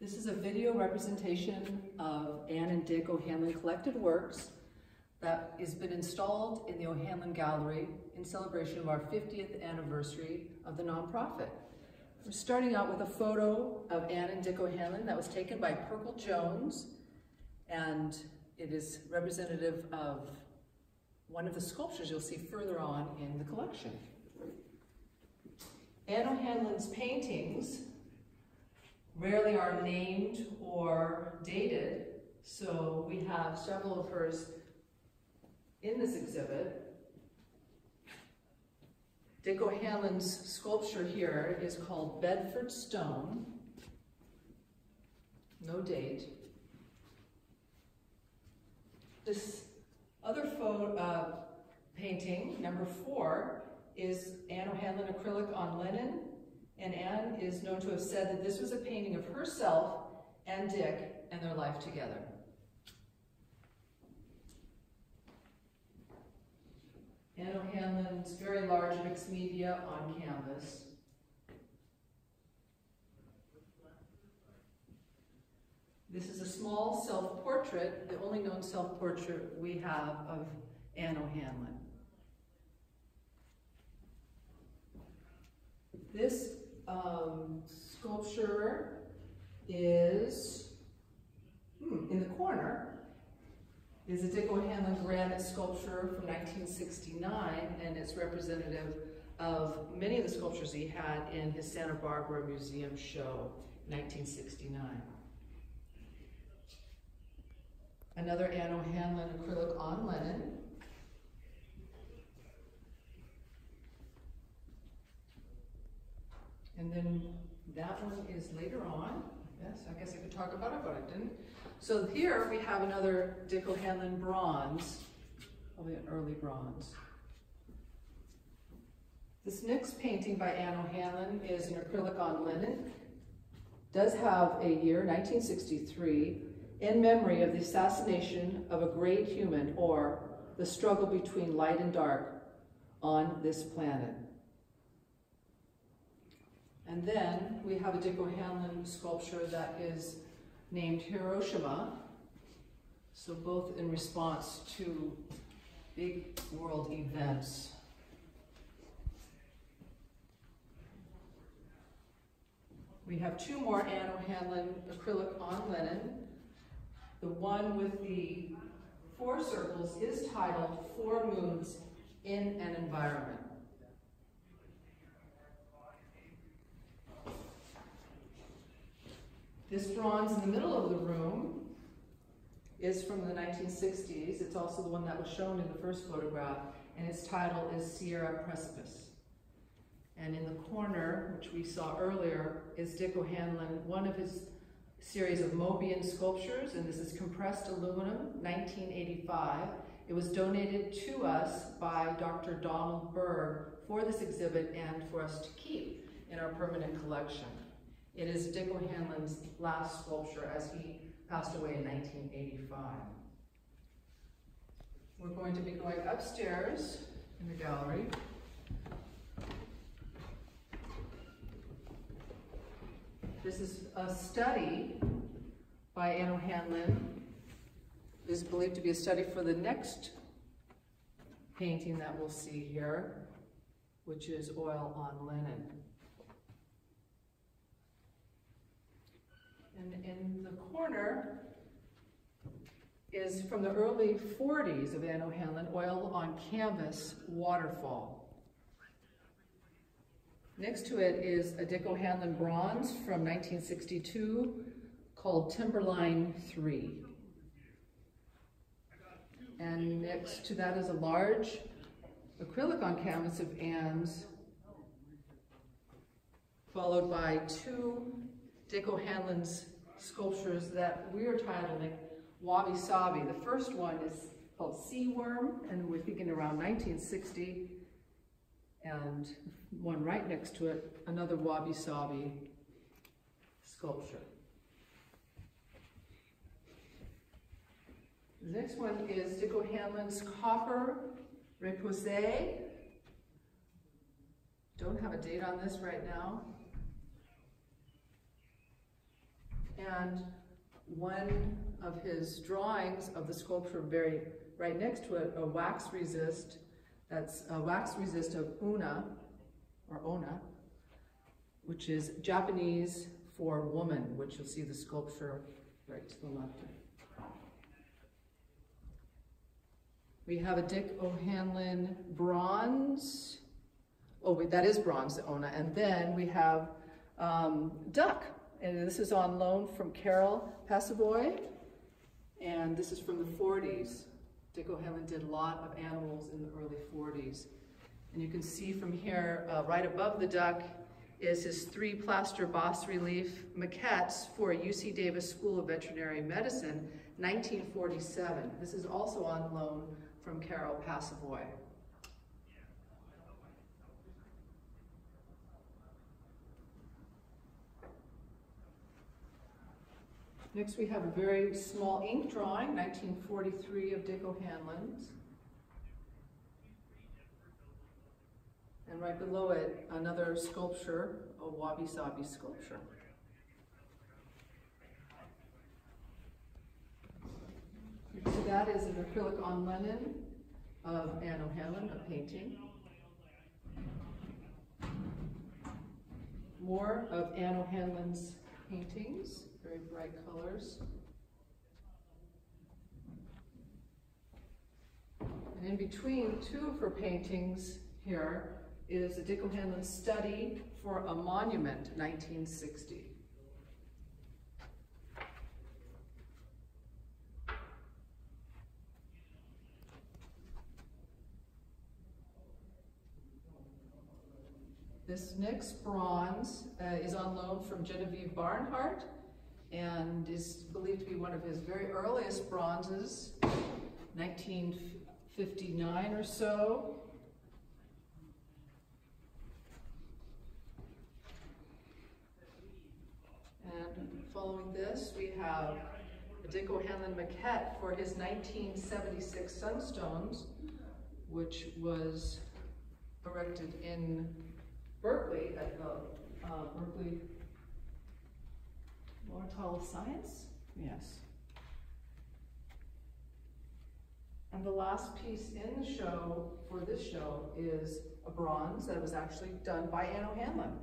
This is a video representation of Ann and Dick O'Hanlon collected works that has been installed in the O'Hanlon Gallery in celebration of our 50th anniversary of the nonprofit. We're starting out with a photo of Ann and Dick O'Hanlon that was taken by Perkle Jones, and it is representative of one of the sculptures you'll see further on in the collection. Ann O'Hanlon's paintings rarely are named or dated, so we have several of hers in this exhibit. Dick O'Hanlon's sculpture here is called Bedford Stone. No date. This other photo, uh, painting, number four, is Ann O'Hanlon acrylic on linen and Ann is known to have said that this was a painting of herself and Dick and their life together. Ann O'Hanlon's very large mixed media on canvas. This is a small self-portrait, the only known self-portrait we have of Ann O'Hanlon. This um, sculpture is, hmm, in the corner, is a Dick O'Hanlon granite sculpture from 1969, and it's representative of many of the sculptures he had in his Santa Barbara Museum show, 1969. Another Ann O'Hanlon acrylic on linen, And then that one is later on. Yes, I guess I could talk about it, but I didn't. So here we have another Dick O'Hanlon bronze, probably an early bronze. This next painting by Ann O'Hanlon is an acrylic on linen. Does have a year, 1963, in memory of the assassination of a great human or the struggle between light and dark on this planet. And then we have a Dick O'Hanlon sculpture that is named Hiroshima. So both in response to big world events. We have two more Ann O'Hanlon acrylic on linen. The one with the four circles is titled Four Moons in an Environment. This bronze in the middle of the room is from the 1960s. It's also the one that was shown in the first photograph, and its title is Sierra Precipice. And in the corner, which we saw earlier, is Dick O'Hanlon, one of his series of Mobian sculptures, and this is compressed aluminum, 1985. It was donated to us by Dr. Donald Berg for this exhibit and for us to keep in our permanent collection. It is Dick O'Hanlon's last sculpture as he passed away in 1985. We're going to be going upstairs in the gallery. This is a study by Ann O'Hanlon. It is believed to be a study for the next painting that we'll see here, which is oil on linen. And in the corner is from the early 40s of Ann O'Hanlon, Oil on Canvas Waterfall. Next to it is a Dick O'Hanlon bronze from 1962 called Timberline 3. And next to that is a large acrylic on canvas of Ann's, followed by two Dick O'Hanlon's sculptures that we're titling Wabi Sabi. The first one is called Sea Worm, and we're thinking around 1960. And one right next to it, another Wabi Sabi sculpture. The next one is Dick O'Hanlon's Copper Repose. Don't have a date on this right now. And one of his drawings of the sculpture very right next to it, a wax resist, that's a wax resist of Una, or Ona, which is Japanese for woman, which you'll see the sculpture right to the left. We have a Dick O'Hanlon bronze. Oh, wait, that is bronze, Ona. And then we have um, Duck. And this is on loan from Carol Passavoy. And this is from the 40s. Dick O'Hanlon did a lot of animals in the early 40s. And you can see from here, uh, right above the duck, is his three plaster bas relief maquettes for UC Davis School of Veterinary Medicine, 1947. This is also on loan from Carol Passavoy. Next we have a very small ink drawing, 1943 of Dick O'Hanlon's. And right below it, another sculpture, a wabi-sabi sculpture. So that is an acrylic on linen of Ann O'Hanlon, a painting. More of Ann O'Hanlon's paintings, very bright colors. And in between two of her paintings here is a Dick O'Hanlon study for a monument, 1960. This next bronze uh, is on loan from Genevieve Barnhart and is believed to be one of his very earliest bronzes, 1959 or so. And following this, we have a Dick O'Hanlon maquette for his 1976 Sunstones, which was erected in Berkeley at the uh, Berkeley Of Science? Yes. And the last piece in the show, for this show, is a bronze that was actually done by Ann O'Hanlon,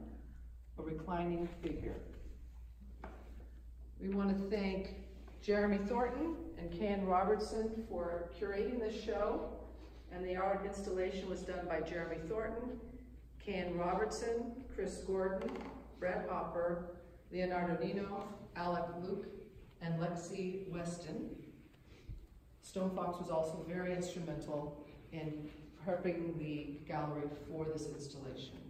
a reclining figure. We want to thank Jeremy Thornton and Cayen Robertson for curating this show. And the art installation was done by Jeremy Thornton, Cayen Robertson, Chris Gordon, Brett Hopper, Leonardo Nino, Alec Luke, and Lexi Weston. Stone Fox was also very instrumental in prepping the gallery for this installation.